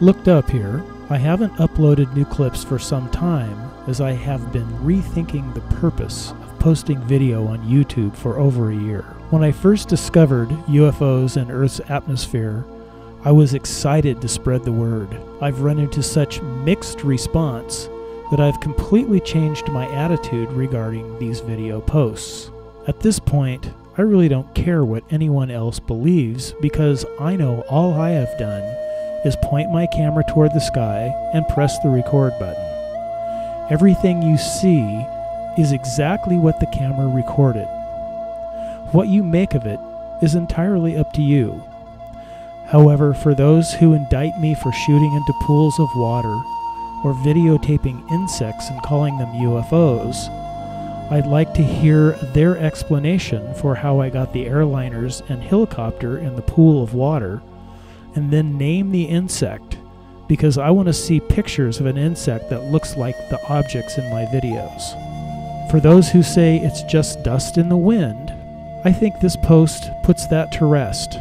Looked up here. I haven't uploaded new clips for some time as I have been rethinking the purpose of posting video on YouTube for over a year. When I first discovered UFOs and Earth's atmosphere, I was excited to spread the word. I've run into such mixed response that I've completely changed my attitude regarding these video posts. At this point, I really don't care what anyone else believes because I know all I have done is point my camera toward the sky and press the record button. Everything you see is exactly what the camera recorded. What you make of it is entirely up to you. However, for those who indict me for shooting into pools of water or videotaping insects and calling them UFOs, I'd like to hear their explanation for how I got the airliners and helicopter in the pool of water, and then name the insect, because I want to see pictures of an insect that looks like the objects in my videos. For those who say it's just dust in the wind, I think this post puts that to rest.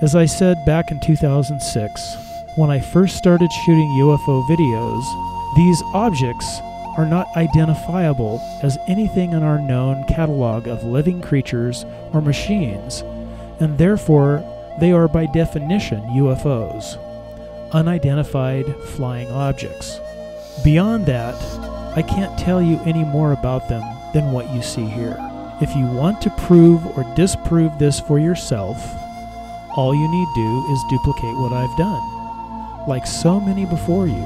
As I said back in 2006, when I first started shooting UFO videos, these objects are not identifiable as anything in our known catalog of living creatures or machines, and therefore they are by definition UFOs, unidentified flying objects. Beyond that, I can't tell you any more about them than what you see here. If you want to prove or disprove this for yourself, all you need do is duplicate what I've done. Like so many before you,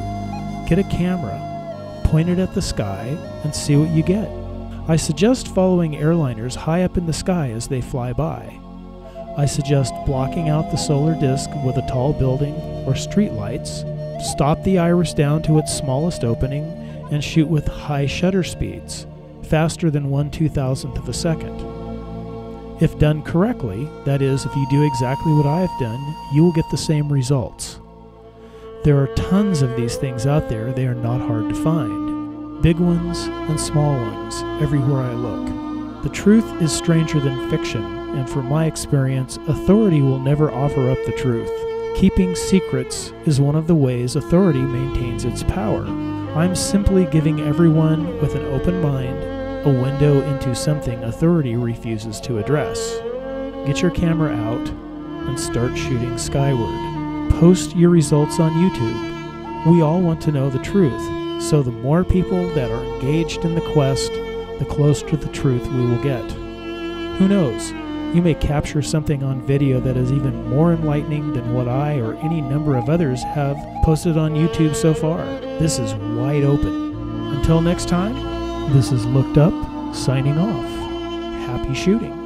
get a camera, point it at the sky, and see what you get. I suggest following airliners high up in the sky as they fly by. I suggest blocking out the solar disk with a tall building or street lights, stop the iris down to its smallest opening, and shoot with high shutter speeds, faster than 1 2000th of a second. If done correctly, that is, if you do exactly what I have done, you will get the same results. There are tons of these things out there, they are not hard to find. Big ones and small ones, everywhere I look. The truth is stranger than fiction, and from my experience, authority will never offer up the truth. Keeping secrets is one of the ways authority maintains its power. I'm simply giving everyone with an open mind a window into something authority refuses to address. Get your camera out and start shooting skyward. Post your results on YouTube. We all want to know the truth, so the more people that are engaged in the quest, the closer to the truth we will get. Who knows? You may capture something on video that is even more enlightening than what I or any number of others have posted on YouTube so far. This is wide open. Until next time, this is Looked Up, signing off. Happy shooting.